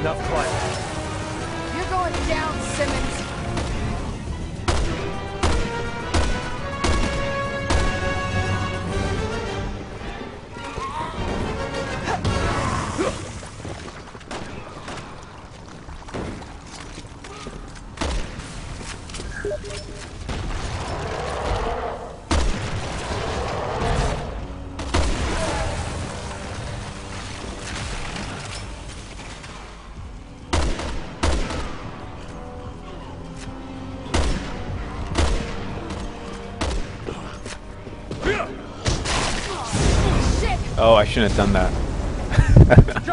enough fun. You're going down, Simmons. Oh, I shouldn't have done that.